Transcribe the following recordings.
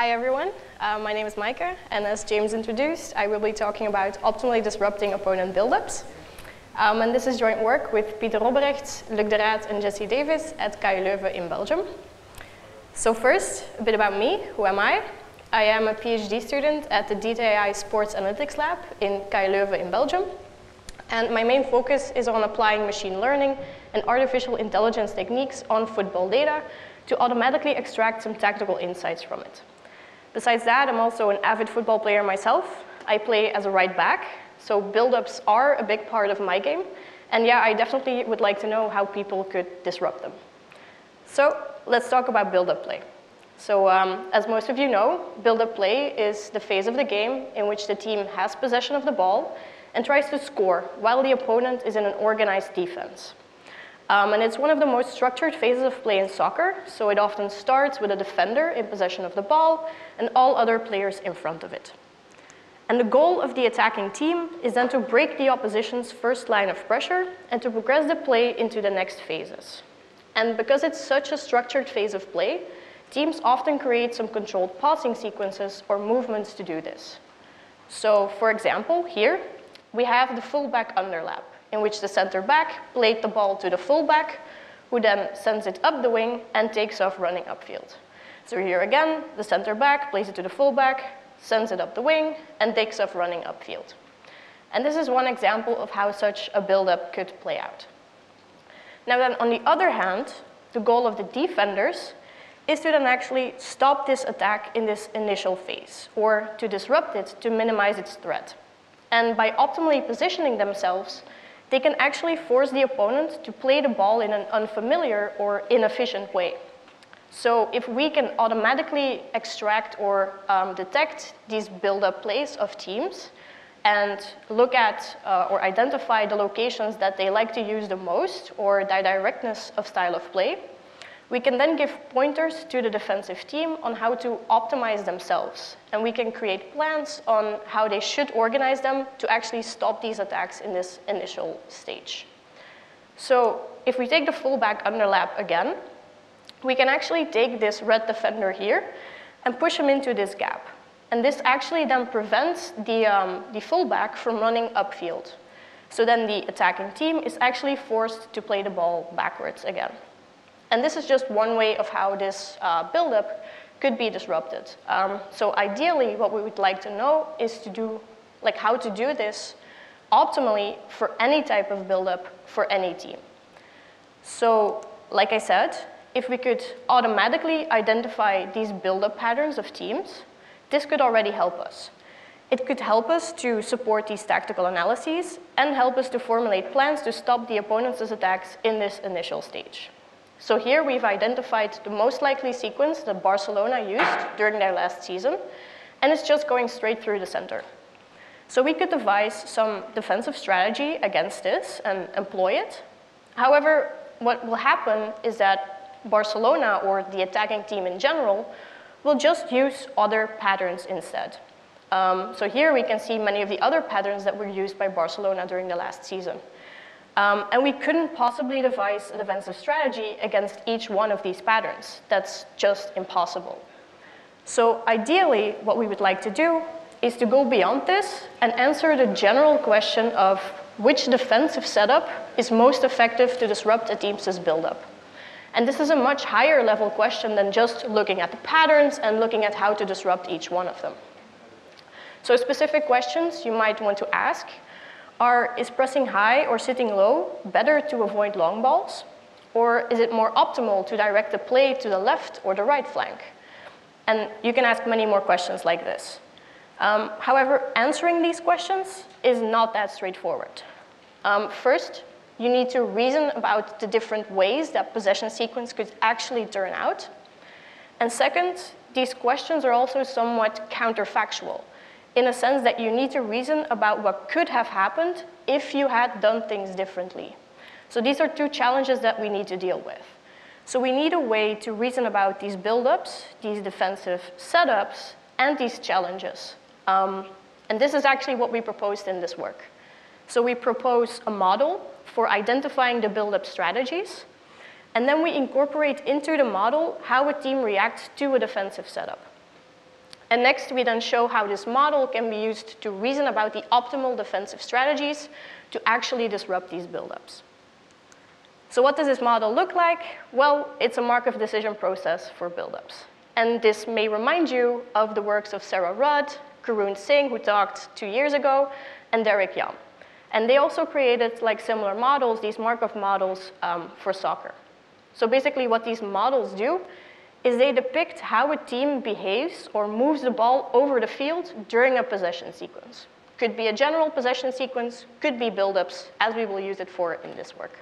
Hi everyone, uh, my name is Maaike, and as James introduced, I will be talking about optimally disrupting opponent buildups. Um, and this is joint work with Pieter Robberechts, Luc de Raedt, and Jesse Davis at KU Leuven in Belgium. So first, a bit about me. Who am I? I am a PhD student at the DTAI Sports Analytics Lab in KU Leuven in Belgium. And my main focus is on applying machine learning and artificial intelligence techniques on football data to automatically extract some tactical insights from it. Besides that, I'm also an avid football player myself. I play as a right back, so build-ups are a big part of my game. And yeah, I definitely would like to know how people could disrupt them. So let's talk about build-up play. So um, as most of you know, build-up play is the phase of the game in which the team has possession of the ball and tries to score while the opponent is in an organized defense. Um, and it's one of the most structured phases of play in soccer, so it often starts with a defender in possession of the ball and all other players in front of it. And the goal of the attacking team is then to break the opposition's first line of pressure and to progress the play into the next phases. And because it's such a structured phase of play, teams often create some controlled passing sequences or movements to do this. So for example, here, we have the fullback underlap in which the center back played the ball to the fullback, who then sends it up the wing and takes off running upfield. So here again, the center back plays it to the fullback, sends it up the wing, and takes off running upfield. And this is one example of how such a build-up could play out. Now then, on the other hand, the goal of the defenders is to then actually stop this attack in this initial phase, or to disrupt it to minimize its threat. And by optimally positioning themselves, they can actually force the opponent to play the ball in an unfamiliar or inefficient way. So if we can automatically extract or um, detect these build-up plays of teams and look at uh, or identify the locations that they like to use the most or the directness of style of play, we can then give pointers to the defensive team on how to optimize themselves. And we can create plans on how they should organize them to actually stop these attacks in this initial stage. So if we take the fullback underlap again, we can actually take this red defender here and push him into this gap. And this actually then prevents the, um, the fullback from running upfield. So then the attacking team is actually forced to play the ball backwards again. And this is just one way of how this uh, buildup could be disrupted. Um, so ideally, what we would like to know is to do, like how to do this optimally for any type of buildup for any team. So, like I said, if we could automatically identify these buildup patterns of teams, this could already help us. It could help us to support these tactical analyses and help us to formulate plans to stop the opponent's attacks in this initial stage. So here we've identified the most likely sequence that Barcelona used during their last season, and it's just going straight through the center. So we could devise some defensive strategy against this and employ it. However, what will happen is that Barcelona or the attacking team in general will just use other patterns instead. Um, so here we can see many of the other patterns that were used by Barcelona during the last season. Um, and we couldn't possibly devise a defensive strategy against each one of these patterns. That's just impossible. So ideally, what we would like to do is to go beyond this and answer the general question of which defensive setup is most effective to disrupt a team's buildup. And this is a much higher level question than just looking at the patterns and looking at how to disrupt each one of them. So specific questions you might want to ask are, is pressing high or sitting low better to avoid long balls? Or is it more optimal to direct the play to the left or the right flank? And you can ask many more questions like this. Um, however, answering these questions is not that straightforward. Um, first, you need to reason about the different ways that possession sequence could actually turn out. And second, these questions are also somewhat counterfactual in a sense that you need to reason about what could have happened if you had done things differently. So these are two challenges that we need to deal with. So we need a way to reason about these buildups, these defensive setups, and these challenges. Um, and this is actually what we proposed in this work. So we propose a model for identifying the buildup strategies, and then we incorporate into the model how a team reacts to a defensive setup. And next, we then show how this model can be used to reason about the optimal defensive strategies to actually disrupt these buildups. So what does this model look like? Well, it's a Markov decision process for buildups. And this may remind you of the works of Sarah Rudd, Karun Singh, who talked two years ago, and Derek Yam. And they also created like similar models, these Markov models um, for soccer. So basically what these models do is they depict how a team behaves or moves the ball over the field during a possession sequence. Could be a general possession sequence, could be buildups, as we will use it for in this work.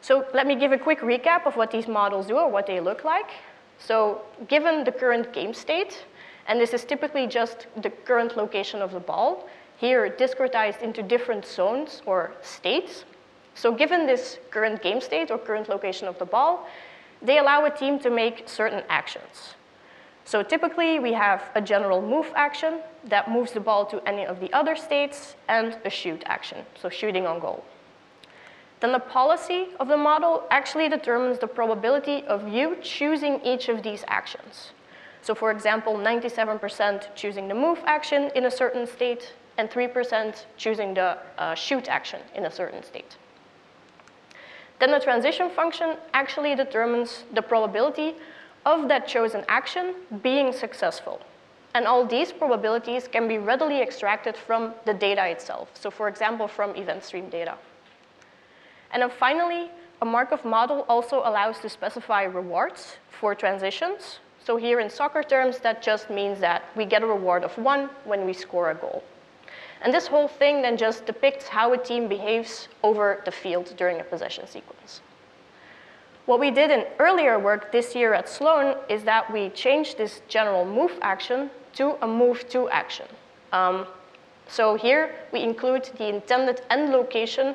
So let me give a quick recap of what these models do or what they look like. So given the current game state, and this is typically just the current location of the ball, here discretized into different zones or states. So given this current game state or current location of the ball, they allow a team to make certain actions. So typically we have a general move action that moves the ball to any of the other states and a shoot action, so shooting on goal. Then the policy of the model actually determines the probability of you choosing each of these actions. So for example, 97% choosing the move action in a certain state and 3% choosing the uh, shoot action in a certain state. Then the transition function actually determines the probability of that chosen action being successful. And all these probabilities can be readily extracted from the data itself. So for example, from event stream data. And then finally, a Markov model also allows to specify rewards for transitions. So here in soccer terms, that just means that we get a reward of one when we score a goal. And this whole thing then just depicts how a team behaves over the field during a possession sequence. What we did in earlier work this year at Sloan is that we changed this general move action to a move to action. Um, so here we include the intended end location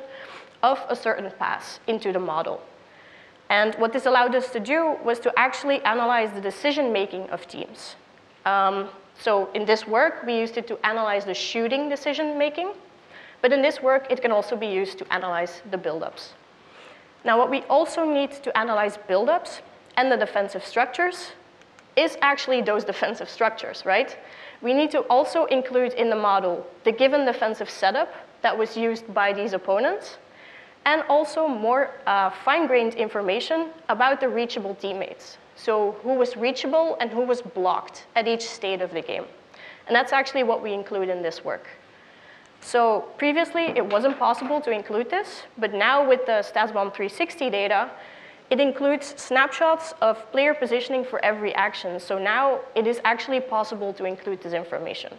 of a certain pass into the model. And what this allowed us to do was to actually analyze the decision making of teams. Um, so in this work, we used it to analyze the shooting decision making. But in this work, it can also be used to analyze the buildups. Now, what we also need to analyze buildups and the defensive structures is actually those defensive structures, right? We need to also include in the model the given defensive setup that was used by these opponents, and also more uh, fine-grained information about the reachable teammates. So who was reachable and who was blocked at each state of the game. And that's actually what we include in this work. So previously, it wasn't possible to include this, but now with the StatsBomb 360 data, it includes snapshots of player positioning for every action. So now it is actually possible to include this information.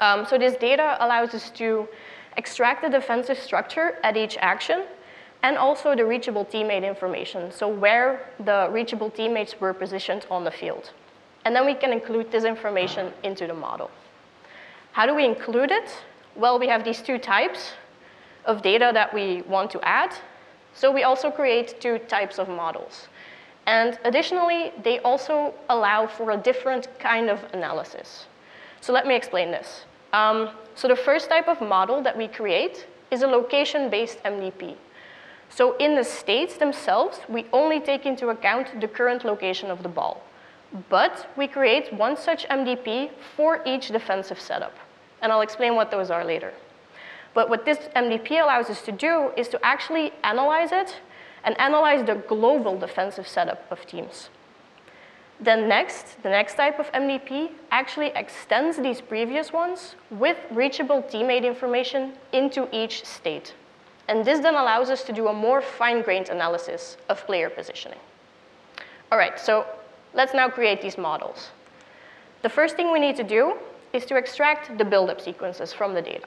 Um, so this data allows us to extract the defensive structure at each action and also the reachable teammate information, so where the reachable teammates were positioned on the field. And then we can include this information into the model. How do we include it? Well, we have these two types of data that we want to add. So we also create two types of models. And additionally, they also allow for a different kind of analysis. So let me explain this. Um, so the first type of model that we create is a location-based MDP. So in the states themselves, we only take into account the current location of the ball. But we create one such MDP for each defensive setup. And I'll explain what those are later. But what this MDP allows us to do is to actually analyze it and analyze the global defensive setup of teams. Then next, the next type of MDP actually extends these previous ones with reachable teammate information into each state. And this then allows us to do a more fine-grained analysis of player positioning. All right, so let's now create these models. The first thing we need to do is to extract the build-up sequences from the data.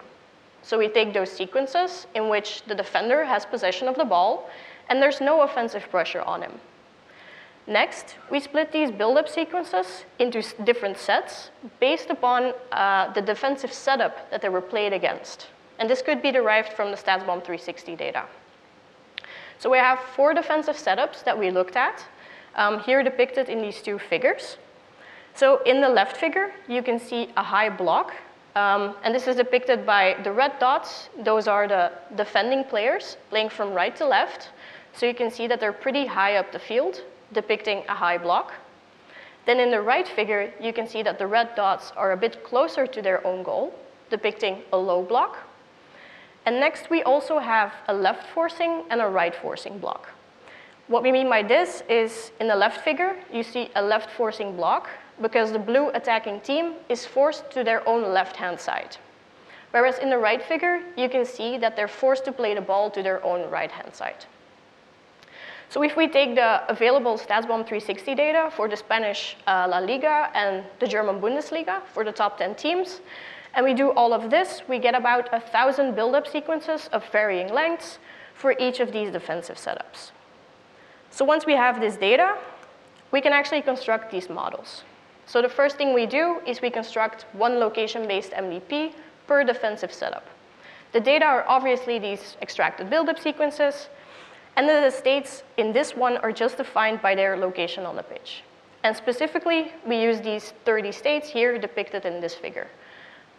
So we take those sequences in which the defender has possession of the ball and there's no offensive pressure on him. Next, we split these build-up sequences into different sets based upon uh, the defensive setup that they were played against. And this could be derived from the StatsBomb 360 data. So we have four defensive setups that we looked at, um, here depicted in these two figures. So in the left figure, you can see a high block. Um, and this is depicted by the red dots. Those are the defending players playing from right to left. So you can see that they're pretty high up the field, depicting a high block. then in the right figure, you can see that the red dots are a bit closer to their own goal, depicting a low block. And next, we also have a left forcing and a right forcing block. What we mean by this is in the left figure, you see a left forcing block because the blue attacking team is forced to their own left-hand side. Whereas in the right figure, you can see that they're forced to play the ball to their own right-hand side. So if we take the available StatsBomb 360 data for the Spanish uh, La Liga and the German Bundesliga for the top 10 teams, and we do all of this, we get about a 1,000 build-up sequences of varying lengths for each of these defensive setups. So once we have this data, we can actually construct these models. So the first thing we do is we construct one location-based MDP per defensive setup. The data are obviously these extracted build-up sequences, and the states in this one are just defined by their location on the pitch. And specifically, we use these 30 states here depicted in this figure.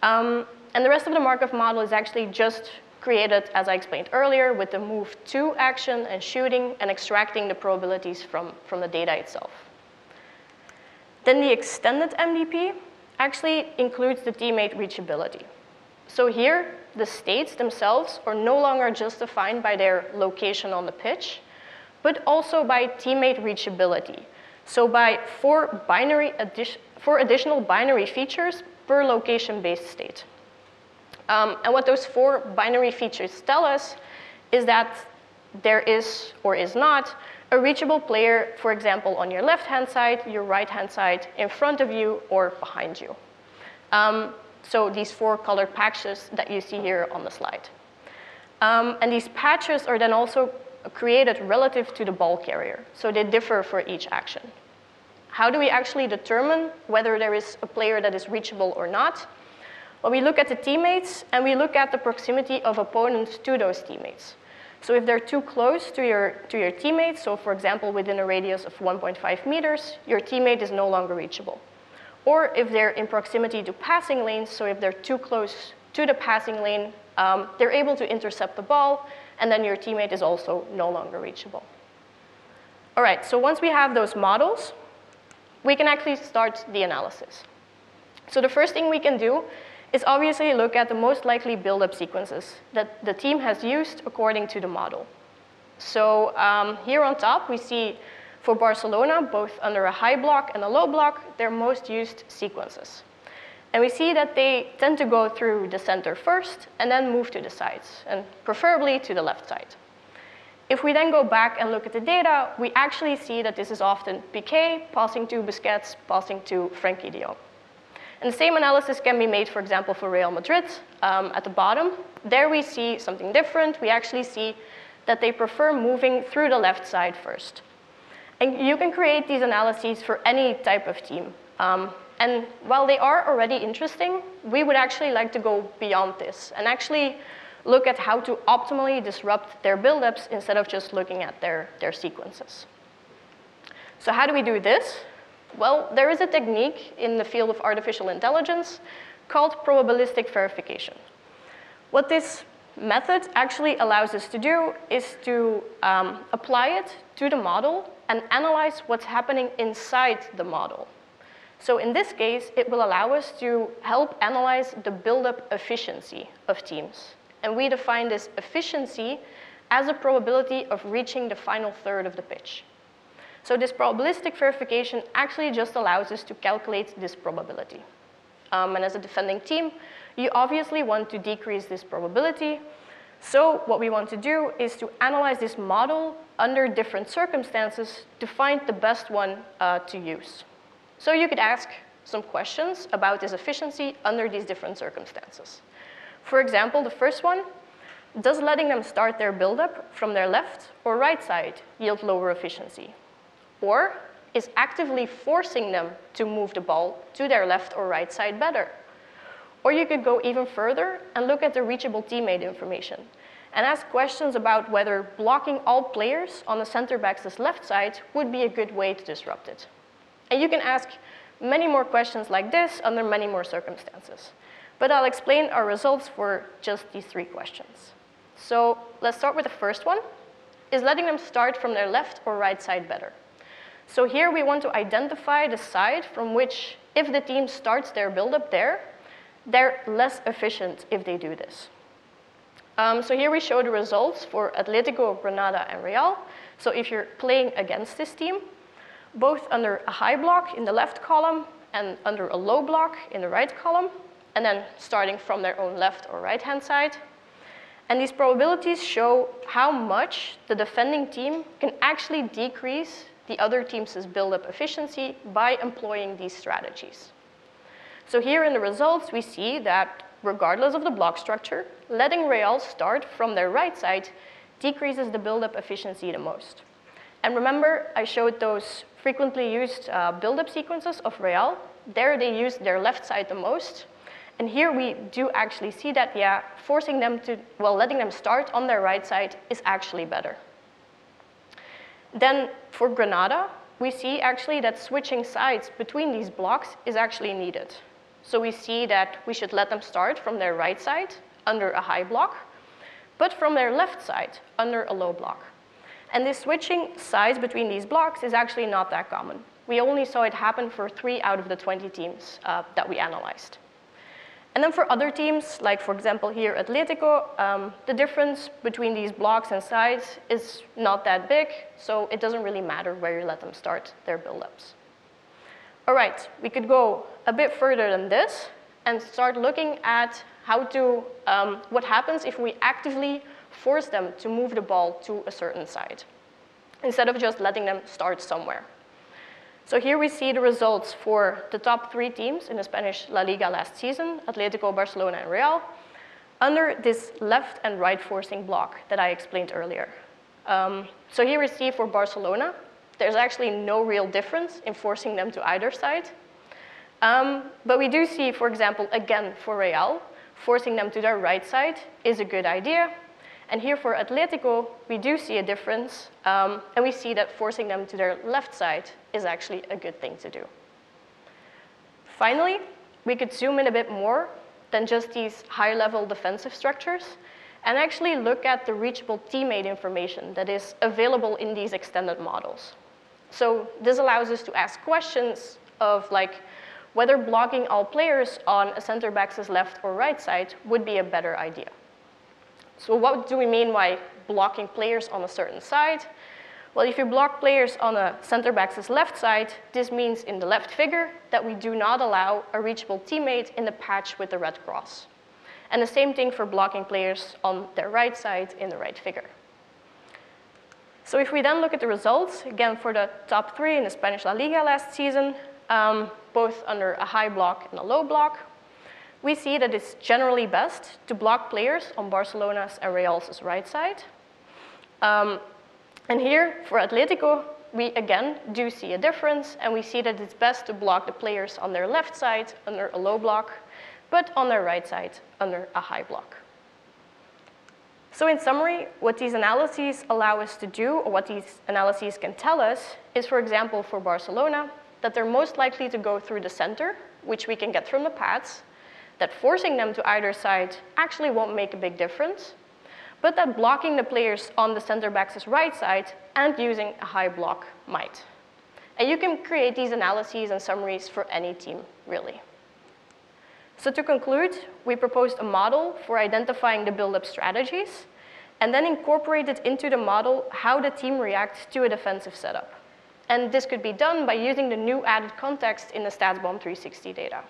Um, and the rest of the Markov model is actually just created, as I explained earlier, with the move to action and shooting and extracting the probabilities from, from the data itself. Then the extended MDP actually includes the teammate reachability. So here, the states themselves are no longer just defined by their location on the pitch, but also by teammate reachability. So by four, binary addi four additional binary features per location-based state. Um, and what those four binary features tell us is that there is or is not a reachable player, for example, on your left-hand side, your right-hand side, in front of you, or behind you. Um, so these four colored patches that you see here on the slide. Um, and these patches are then also created relative to the ball carrier. So they differ for each action. How do we actually determine whether there is a player that is reachable or not? Well, we look at the teammates and we look at the proximity of opponents to those teammates. So if they're too close to your, to your teammates, so for example, within a radius of 1.5 meters, your teammate is no longer reachable or if they're in proximity to passing lanes, so if they're too close to the passing lane, um, they're able to intercept the ball, and then your teammate is also no longer reachable. All right, so once we have those models, we can actually start the analysis. So the first thing we can do is obviously look at the most likely build-up sequences that the team has used according to the model. So um, here on top, we see for Barcelona, both under a high block and a low block, their most used sequences. And we see that they tend to go through the center first and then move to the sides, and preferably to the left side. If we then go back and look at the data, we actually see that this is often Piqué passing to Busquets, passing to Frenkie de Jong. And the same analysis can be made, for example, for Real Madrid um, at the bottom. There we see something different. We actually see that they prefer moving through the left side first. And you can create these analyses for any type of team. Um, and while they are already interesting, we would actually like to go beyond this and actually look at how to optimally disrupt their buildups instead of just looking at their, their sequences. So how do we do this? Well, there is a technique in the field of artificial intelligence called probabilistic verification. What this method actually allows us to do is to um, apply it to the model and analyze what's happening inside the model. So in this case, it will allow us to help analyze the build-up efficiency of teams. And we define this efficiency as a probability of reaching the final third of the pitch. So this probabilistic verification actually just allows us to calculate this probability. Um, and as a defending team, you obviously want to decrease this probability so what we want to do is to analyze this model under different circumstances to find the best one uh, to use. So you could ask some questions about this efficiency under these different circumstances. For example, the first one, does letting them start their buildup from their left or right side yield lower efficiency? Or is actively forcing them to move the ball to their left or right side better? Or you could go even further and look at the reachable teammate information and ask questions about whether blocking all players on the center back's left side would be a good way to disrupt it. And you can ask many more questions like this under many more circumstances. But I'll explain our results for just these three questions. So let's start with the first one. Is letting them start from their left or right side better? So here we want to identify the side from which, if the team starts their build-up there, they're less efficient if they do this. Um, so here we show the results for Atletico, Granada, and Real. So if you're playing against this team, both under a high block in the left column and under a low block in the right column, and then starting from their own left or right-hand side. And these probabilities show how much the defending team can actually decrease the other team's build-up efficiency by employing these strategies. So here in the results, we see that regardless of the block structure, letting Real start from their right side decreases the build-up efficiency the most. And remember, I showed those frequently used uh, build-up sequences of Real. There they use their left side the most. And here we do actually see that, yeah, forcing them to, well, letting them start on their right side is actually better. Then for Granada, we see actually that switching sides between these blocks is actually needed. So we see that we should let them start from their right side under a high block, but from their left side under a low block. And this switching sides between these blocks is actually not that common. We only saw it happen for three out of the 20 teams uh, that we analyzed. And then for other teams, like for example here Atletico, um, the difference between these blocks and sides is not that big, so it doesn't really matter where you let them start their build-ups. All right, we could go a bit further than this and start looking at how to, um, what happens if we actively force them to move the ball to a certain side, instead of just letting them start somewhere. So here we see the results for the top three teams in the Spanish La Liga last season, Atletico, Barcelona, and Real, under this left and right forcing block that I explained earlier. Um, so here we see for Barcelona, there's actually no real difference in forcing them to either side. Um, but we do see, for example, again for Real, forcing them to their right side is a good idea. And here for Atletico, we do see a difference, um, and we see that forcing them to their left side is actually a good thing to do. Finally, we could zoom in a bit more than just these high-level defensive structures and actually look at the reachable teammate information that is available in these extended models. So this allows us to ask questions of like whether blocking all players on a center back's left or right side would be a better idea. So what do we mean by blocking players on a certain side? Well, if you block players on a center back's left side, this means in the left figure that we do not allow a reachable teammate in the patch with the red cross. And the same thing for blocking players on their right side in the right figure. So if we then look at the results, again for the top three in the Spanish La Liga last season, um, both under a high block and a low block, we see that it's generally best to block players on Barcelona's and Real's right side. Um, and here, for Atletico, we again do see a difference, and we see that it's best to block the players on their left side under a low block, but on their right side under a high block. So in summary, what these analyses allow us to do, or what these analyses can tell us, is for example for Barcelona, that they're most likely to go through the center, which we can get from the paths, that forcing them to either side actually won't make a big difference, but that blocking the players on the center back's right side and using a high block might. And you can create these analyses and summaries for any team, really. So to conclude, we proposed a model for identifying the build-up strategies and then incorporated into the model how the team reacts to a defensive setup. And this could be done by using the new added context in the StatsBomb 360 data.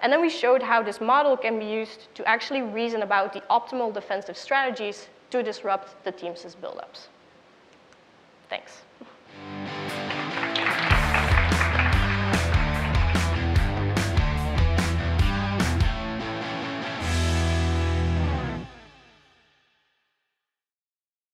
And then we showed how this model can be used to actually reason about the optimal defensive strategies to disrupt the team's buildups. Thanks.